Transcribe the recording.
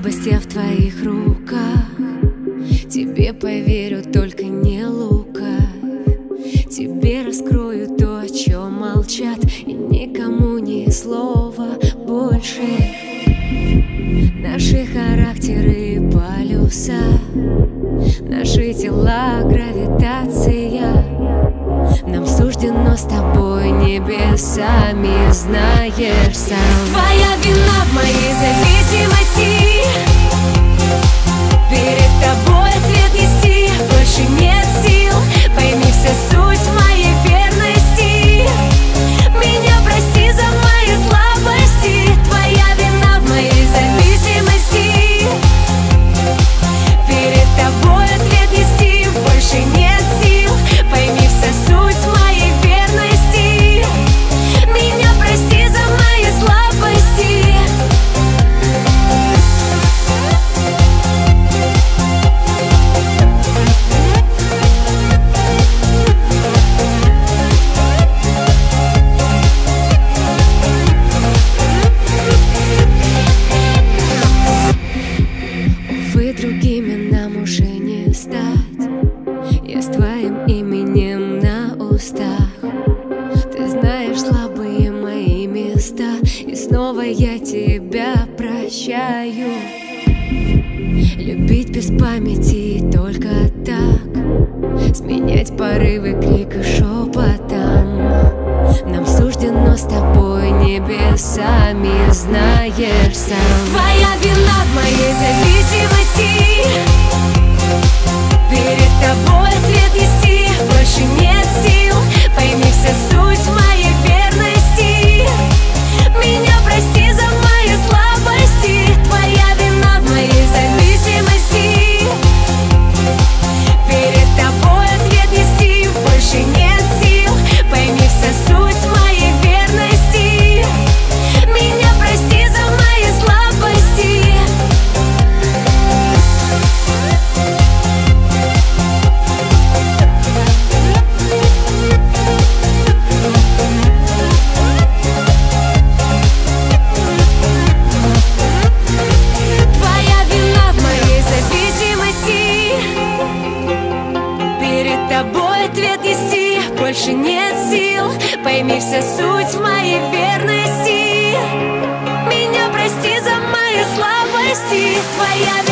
счастье в твоих руках. Тебе поверю, только не лука. Тебе раскрою то, о чем молчат И никому ни слова больше. Наши характеры полюса Наши тела гравитация. Нам суждено с тобой небесами Знаешь сам. Твоя другими нам уже не стать. Я с твоим именем на устах. Ты знаешь слабые мои места И снова я тебя прощаю. Любить без памяти только так. Сменять порывы крика небесами Знаешь сам. Твоя вина в моей зависимости Больше нет сил. Пойми вся суть моей верности. Меня прости за мои слабости. Твоя вина в моей зависимости